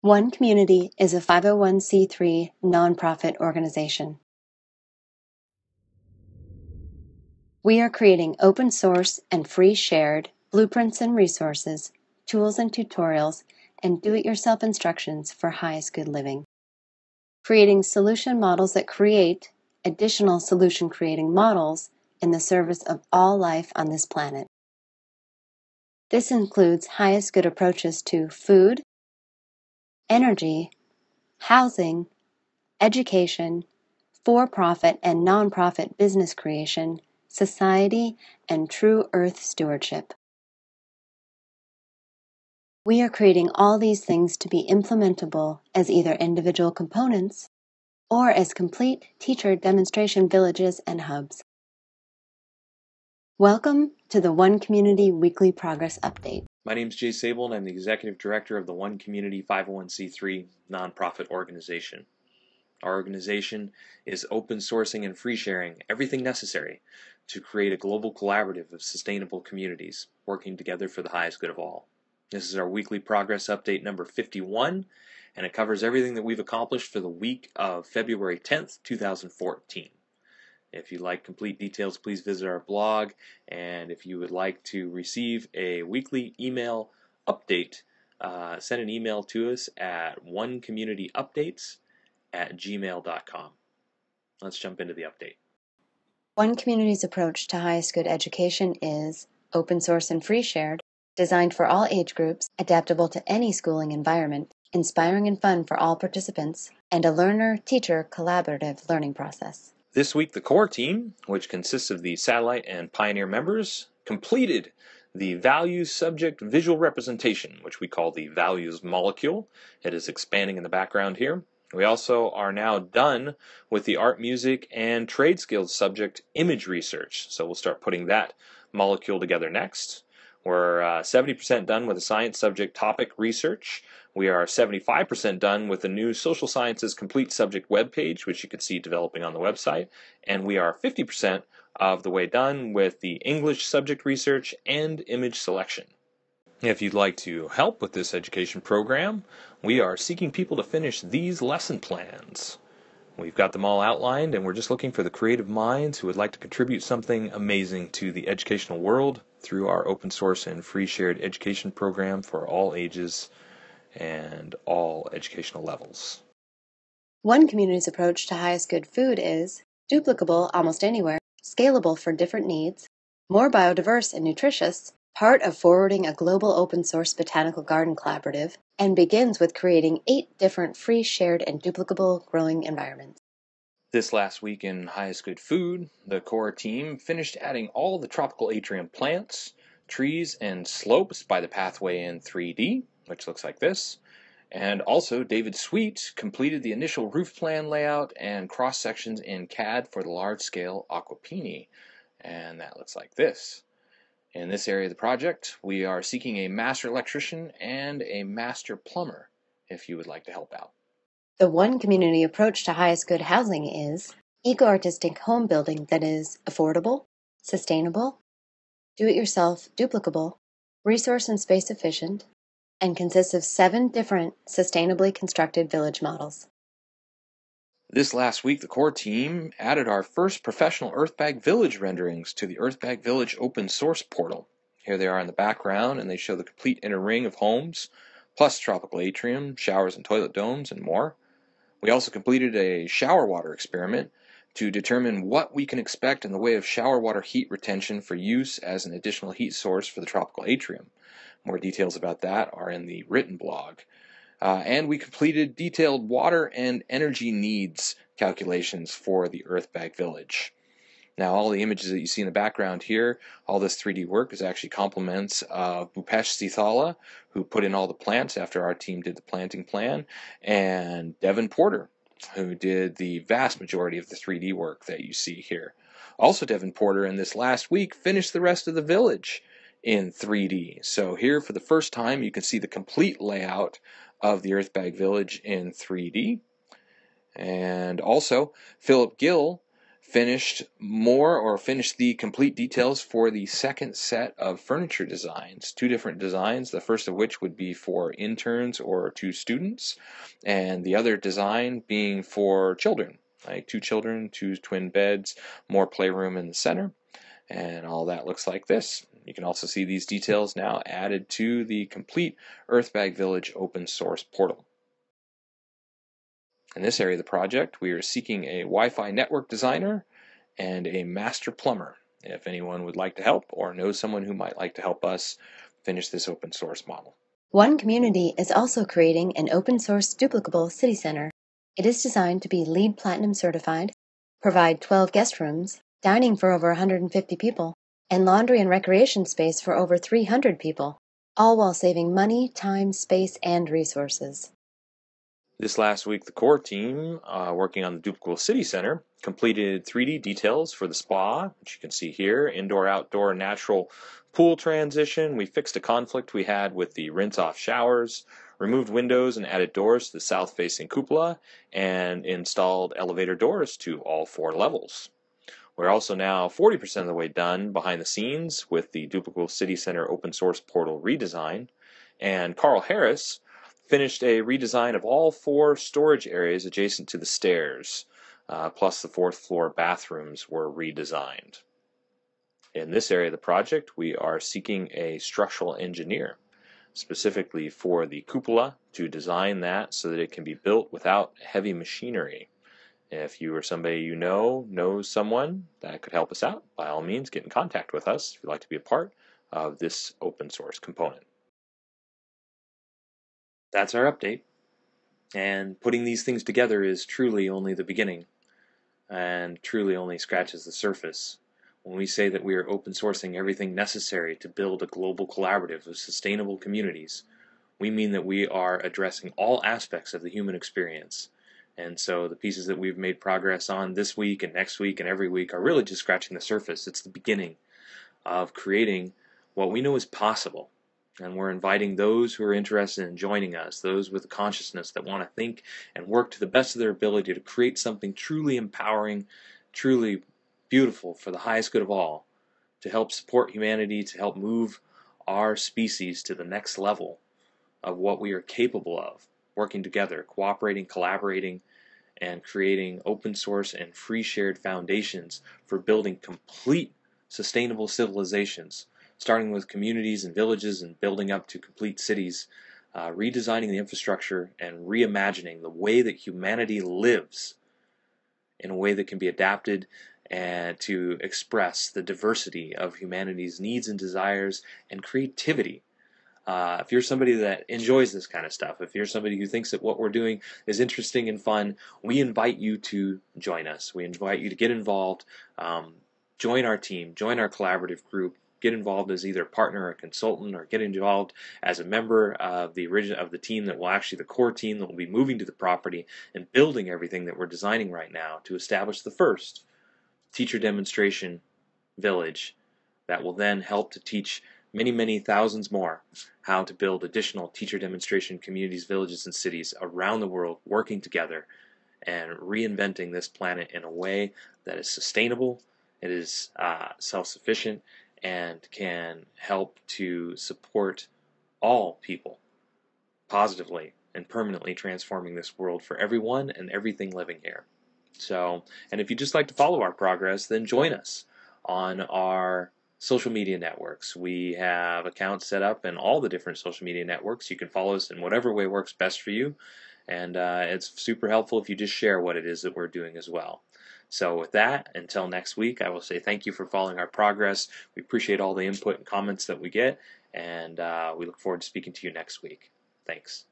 One Community is a 501c3 nonprofit organization. We are creating open source and free shared blueprints and resources, tools and tutorials, and do it yourself instructions for highest good living. Creating solution models that create additional solution creating models in the service of all life on this planet. This includes highest good approaches to food, energy, housing, education, for profit and nonprofit business creation, society, and true earth stewardship. We are creating all these things to be implementable as either individual components or as complete teacher demonstration villages and hubs. Welcome to the One Community Weekly Progress Update. My name is Jae Sabol, and I'm the Executive Director of the One Community 501c3 nonprofit organization. Our organization is open sourcing and free sharing everything necessary to create a global collaborative of sustainable communities working together for the highest good of all. This is our weekly progress update number 51, and it covers everything that we've accomplished for the week of February 10th, 2014. If you'd like complete details, please visit our blog. And if you would like to receive a weekly email update, uh, send an email to us at onecommunityupdates at gmail.com. Let's jump into the update. One Community's approach to highest good education is open source and free shared, designed for all age groups, adaptable to any schooling environment, inspiring and fun for all participants, and a learner teacher collaborative learning process. This week, the core team, which consists of the satellite and pioneer members, completed the values subject visual representation, which we call the values molecule. It is expanding in the background here. We also are now done with the art, music, and trade skills subject image research. So we'll start putting that molecule together next. We're uh, 70% done with the science subject topic research. We are 75% done with the new social sciences complete subject webpage, which you can see developing on the website. And we are 50% of the way done with the English subject research and image selection. If you'd like to help with this education program, we are seeking people to finish these lesson plans. We've got them all outlined, and we're just looking for the creative minds who would like to contribute something amazing to the educational world through our open source and free shared education program for all ages and all educational levels. One community's approach to highest good food is duplicable almost anywhere, scalable for different needs, more biodiverse and nutritious, part of forwarding a global open source botanical garden collaborative, and begins with creating eight different free, shared, and duplicable growing environments. This last week in Highest Good Food, the core team finished adding all the tropical atrium plants, trees, and slopes by the pathway in 3D, which looks like this. And also, David Sweet completed the initial roof plan layout and cross sections in CAD for the large scale aquapini. And that looks like this. In this area of the project, we are seeking a master electrician and a master plumber if you would like to help out. The one community approach to highest good housing is eco artistic home building that is affordable, sustainable, do it yourself, duplicable, resource and space efficient, and consists of seven different sustainably constructed village models. This last week, the core team added our first professional Earthbag Village renderings to the Earthbag Village open source portal. Here they are in the background, and they show the complete inner ring of homes, plus tropical atrium, showers and toilet domes, and more. We also completed a shower water experiment to determine what we can expect in the way of shower water heat retention for use as an additional heat source for the tropical atrium. More details about that are in the written blog. Uh, and we completed detailed water and energy needs calculations for the Earthbag Village. Now, all the images that you see in the background here, all this 3D work is actually compliments of Bupesh Sithala, who put in all the plants after our team did the planting plan, and Devin Porter, who did the vast majority of the 3D work that you see here. Also, Devin Porter in this last week finished the rest of the village in 3D. So, here for the first time, you can see the complete layout of the Earthbag Village in 3D. And also, Philip Gill finished more or finished the complete details for the second set of furniture designs. Two different designs, the first of which would be for interns or two students, and the other design being for children, like two children, two twin beds, more playroom in the center. And all that looks like this. You can also see these details now added to the complete Earthbag Village open source portal. In this area of the project, we are seeking a Wi-Fi network designer and a master plumber. If anyone would like to help or knows someone who might like to help us finish this open source model. One Community is also creating an open source duplicable city center. It is designed to be LEED Platinum certified, provide 12 guest rooms, dining for over 150 people, and laundry and recreation space for over 300 people, all while saving money, time, space, and resources. This last week, the core team, uh, working on the Duplicable City Center, completed 3D details for the spa, which you can see here, indoor-outdoor natural pool transition. We fixed a conflict we had with the rinse-off showers, removed windows and added doors to the south-facing cupola, and installed elevator doors to all four levels. We're also now 40% of the way done behind the scenes with the Duplicable City Center open source portal redesign, and Carl Harris finished a redesign of all four storage areas adjacent to the stairs, uh, plus the fourth floor bathrooms were redesigned. In this area of the project, we are seeking a structural engineer, specifically for the cupola, to design that so that it can be built without heavy machinery. If you or somebody you know knows someone that could help us out, by all means get in contact with us if you'd like to be a part of this open source component that's our update. And putting these things together is truly only the beginning and truly only scratches the surface. When we say that we are open sourcing everything necessary to build a global collaborative of sustainable communities, we mean that we are addressing all aspects of the human experience. And so the pieces that we've made progress on this week and next week and every week are really just scratching the surface. It's the beginning of creating what we know is possible and we're inviting those who are interested in joining us, those with consciousness that want to think and work to the best of their ability to create something truly empowering, truly beautiful for the highest good of all, to help support humanity, to help move our species to the next level of what we are capable of, working together, cooperating, collaborating, and creating open source and free shared foundations for building complete sustainable civilizations starting with communities and villages and building up to complete cities, uh, redesigning the infrastructure and reimagining the way that humanity lives in a way that can be adapted and to express the diversity of humanity's needs and desires and creativity. Uh, if you're somebody that enjoys this kind of stuff, if you're somebody who thinks that what we're doing is interesting and fun, we invite you to join us. We invite you to get involved, um, join our team, join our collaborative group, get involved as either a partner or a consultant or get involved as a member of the origin of the team that will actually the core team that will be moving to the property and building everything that we're designing right now to establish the first teacher demonstration village that will then help to teach many many thousands more how to build additional teacher demonstration communities villages and cities around the world working together and reinventing this planet in a way that is sustainable it is uh, self-sufficient and can help to support all people positively and permanently transforming this world for everyone and everything living here. So, and if you'd just like to follow our progress, then join us on our social media networks. We have accounts set up in all the different social media networks. You can follow us in whatever way works best for you. And uh, it's super helpful if you just share what it is that we're doing as well. So with that, until next week, I will say thank you for following our progress. We appreciate all the input and comments that we get, and uh, we look forward to speaking to you next week. Thanks.